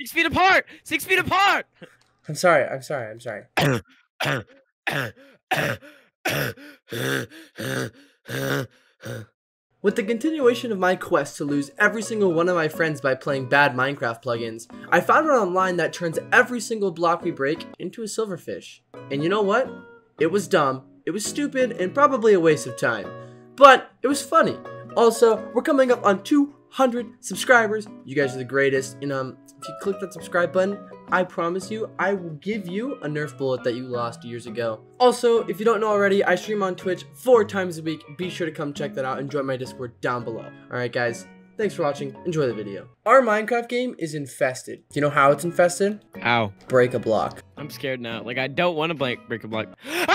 Six feet apart. Six feet apart. I'm sorry. I'm sorry. I'm sorry. With the continuation of my quest to lose every single one of my friends by playing bad Minecraft plugins, I found one online that turns every single block we break into a silverfish. And you know what? It was dumb, it was stupid, and probably a waste of time. But it was funny. Also, we're coming up on 200 subscribers. You guys are the greatest. And um, if you click that subscribe button, I promise you, I will give you a Nerf bullet that you lost years ago. Also, if you don't know already, I stream on Twitch four times a week. Be sure to come check that out and join my Discord down below. Alright guys, thanks for watching. Enjoy the video. Our Minecraft game is infested. Do you know how it's infested? Ow. Break a block. I'm scared now. Like, I don't want to break, break a block.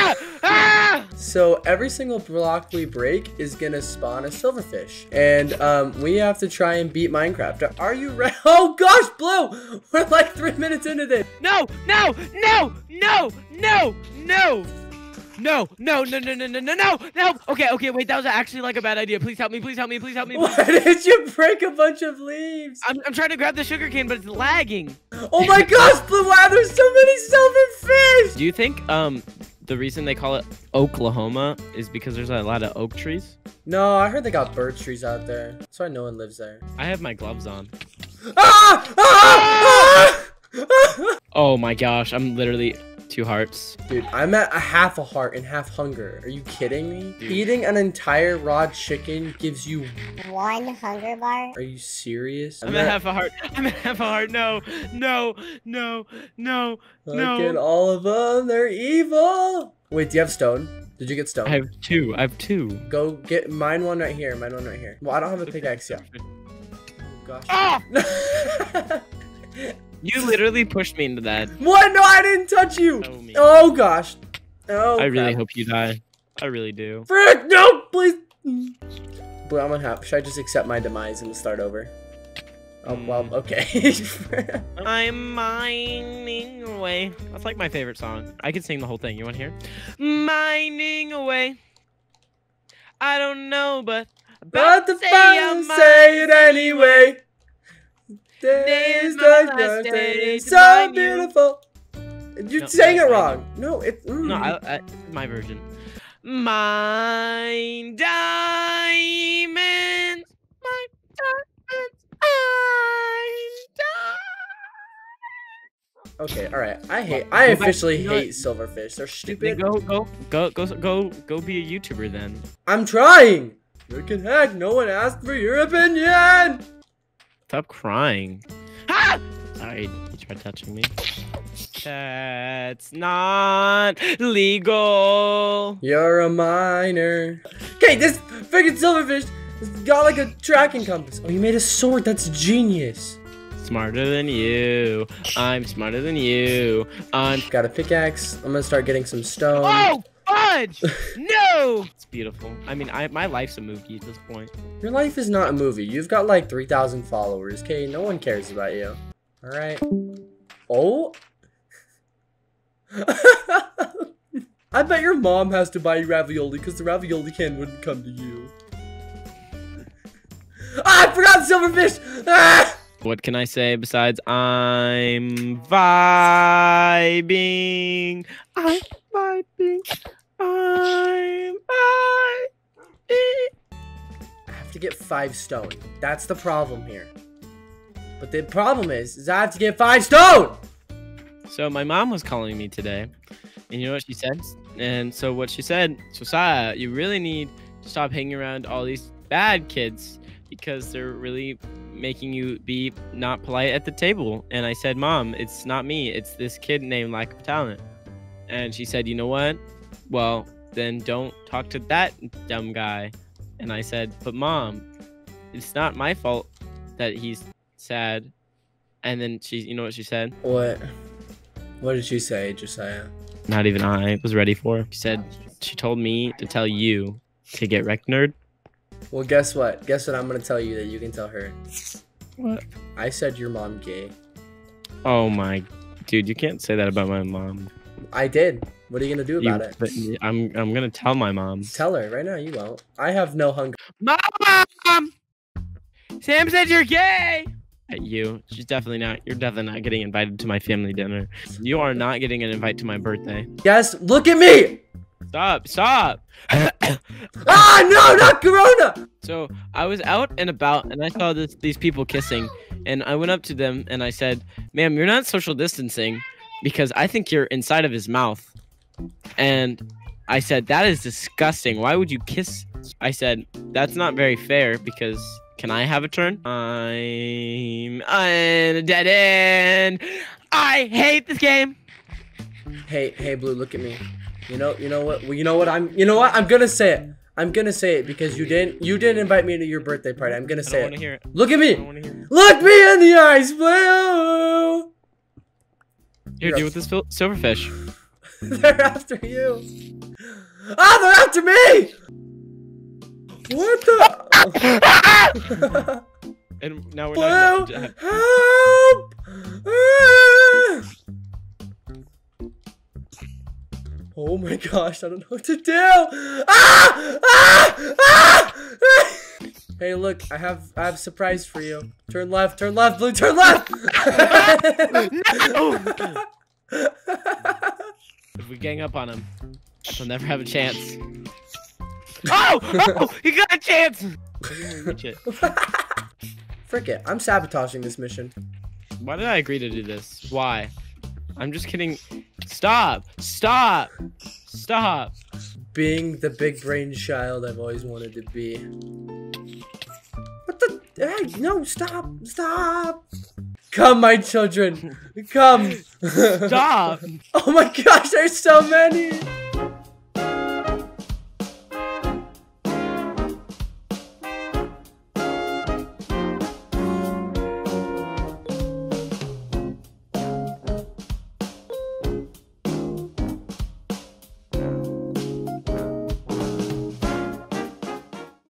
Ah! Ah! So every single block we break is gonna spawn a silverfish. And um, we have to try and beat Minecraft. Are you ready? Oh gosh, Blue! We're like three minutes into this. No, no, no, no, no, no. No, no, no, no, no, no, no, no, no. Okay, okay, wait, that was actually like a bad idea. Please help me, please help me, please help me. Please. Why did you break a bunch of leaves? I'm, I'm trying to grab the sugar cane, but it's lagging. Oh my gosh, Blue, why are there so many silverfish? Do you think um the reason they call it Oklahoma is because there's a lot of oak trees? No, I heard they got birch trees out there. That's why no one lives there. I have my gloves on. Ah! Ah! Ah! Oh my gosh, I'm literally two hearts. Dude, I'm at a half a heart and half hunger. Are you kidding me? Dude. Eating an entire raw chicken gives you. One hunger bar? Are you serious? I'm at half a heart. I'm at half a heart. No, no, no, no, Look no. at all of them. They're evil. Wait, do you have stone? Did you get stone? I have two. I have two. Go get mine one right here. Mine one right here. Well, I don't have a pickaxe yet. Oh, gosh. Ah! You literally pushed me into that. what? No, I didn't touch you. Oh. Oh gosh. Oh. I really crap. hope you die. I really do. Frick! No, please. But I'm unhappy. Should I just accept my demise and start over? Oh well, Mm. okay. I'm mining away. That's like my favorite song. I could sing the whole thing. You want to hear? Mining away. I don't know, but but the say say it anyway. Today's Days my like last day so beautiful. You No, sang it that's wrong. No, it. mm. No, I, I, my version. Mine diamonds, my diamonds, I'm Okay, all right. I hate. I officially you know hate silverfish. They're stupid. go, go, go, go, go, go be a YouTuber then. I'm trying. You can hack. No one asked for your opinion. Stop crying. Ah! Sorry, you tried touching me. That's not legal. You're a minor. Okay, this freaking silverfish has got like a tracking compass. Oh, you made a sword. That's genius. Smarter than you. I'm smarter than you. I'm. Got a pickaxe. I'm gonna start getting some stone. Oh, fudge! no! It's beautiful. I mean, I my life's a movie at this point. Your life is not a movie. You've got like 3,000 followers. Okay, no one cares about you. All right. Oh. I bet your mom has to buy you ravioli because the ravioli can wouldn't come to you. Ah, I forgot silverfish. Ah! What can I say besides I'm vibing? I'm vibing. I'm vibing. I have to get five stone. That's the problem here. But the problem is, is I have to get five stone. So my mom was calling me today, and you know what she said? And so what she said, Josiah, you really need to stop hanging around all these bad kids because they're really making you be not polite at the table. And I said, Mom, it's not me. It's this kid named Lack of Talent. And she said, You know what? Well, then don't talk to that dumb guy. And I said, But mom, it's not my fault that he's sad. And then she, you know what she said? What? What did she say, Josiah? Not even I was ready for. She said she told me to tell you to get wrecked, nerd. Well, guess what? Guess what I'm gonna tell you that you can tell her. What? I said your mom gay. Oh my, dude, you can't say that about my mom. I did. What are you gonna do You- about it? I'm I'm gonna tell my mom. Tell her right now. You won't. I have no hunger. Mom, Sam said you're gay. at you. She's definitely not. You're definitely not getting invited to my family dinner. You are not getting an invite to my birthday. Yes, look at me! Stop! Stop! Ah, no, not Corona! So I was out and about, and I saw this, these people kissing, and I went up to them and I said, "Ma'am, you're not social distancing, because I think you're inside of his mouth." And I said, "That is disgusting. Why would you kiss?" I said, "That's not very fair because." Can I have a turn? I'm on a dead end. I hate this game. Hey, hey, Blue, look at me. You know, you know what? Well, you know what? I'm. You know what? I'm gonna say it. I'm gonna say it because you didn't. You didn't invite me to your birthday party. I'm gonna I don't say it. hear it. Look at me. Look me in the eyes, Blue. Here, deal with this silverfish. they're after you. Ah, they're after me. What the? And now we're Blue, not. help! Ah! Oh my gosh, I don't know what to do. Ah! Ah! Ah! Hey, look, I have I have a surprise for you. Turn left, turn left, blue, turn left. If we gang up on him, he'll never have a chance. Oh! Oh! He got a chance! Frick it, I'm sabotaging this mission. Why did I agree to do this? Why? I'm just kidding. Stop! Stop! Stop! Being the big brain child I've always wanted to be. Hey, no, stop, stop. Come, my children, come. Stop! Oh my gosh, there's so many.